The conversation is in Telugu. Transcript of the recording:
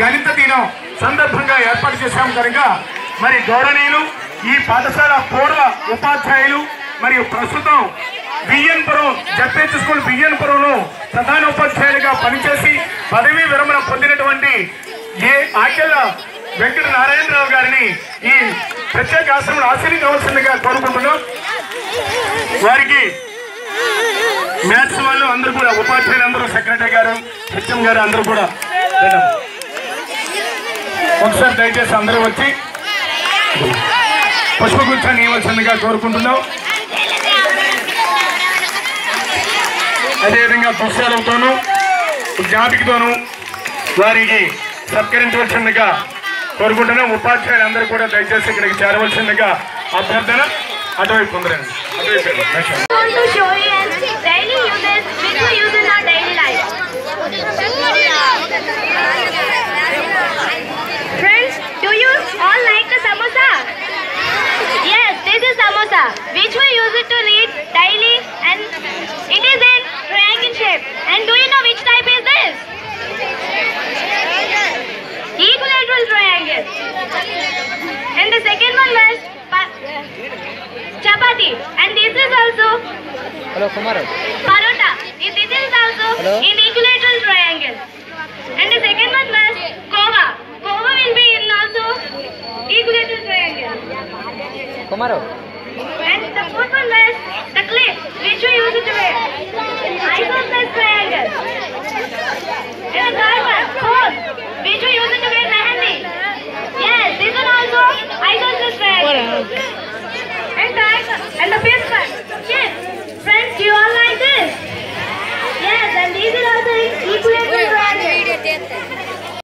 గణిత దినం సందర్భంగా ఏర్పాటు చేశాం కనుక మరి గౌరవనీయులు ఈ పాఠశాల పూర్వ ఉపాధ్యాయులు మరియు ప్రస్తుతం బియ్యన్పురం జడ్పీహెచ్ స్కూల్ బియ్యన్పురంలో ప్రధాన ఉపాధ్యాయులుగా పనిచేసి పదవీ విరమణ పొందినటువంటి ఏ ఆఖ్యల వెంకట నారాయణరావు గారిని ఈ ప్రత్యేక ఆశ్రమంలో ఆశీర్వదించవలసిందిగా కోరుకుంటున్నాం. వారికి మ్యాథ్స్ వాళ్ళు అందరూ కూడా ఉపాధ్యాయులు అందరూ సెక్రటరీ గారు హెచ్ఎం గారు అందరూ కూడా ఒకసారి దయచేసి అందరూ వచ్చి పుష్పగుచ్చాన్ని ఇవ్వాల్సిందిగా కోరుకుంటున్నాం. అదేవిధంగా పుస్తకాలతోనూ జాతికితోనూ వారికి సత్కరించవలసిందిగా కోరుకుంటున్నాం. ఉపాధ్యాయులు అందరూ కూడా దయచేసి ఇక్కడికి చేరవలసిందిగా అభ్యర్థన అటువైపు పొందరండి. అటువైపు Hello, Kumaro. Parota. It, it is also Hello? in equilateral triangle. And the second one was Kova. Kova will be in also equilateral triangle. Kumaro. And the fourth one was the cliff, which we use Wait, wait, wait.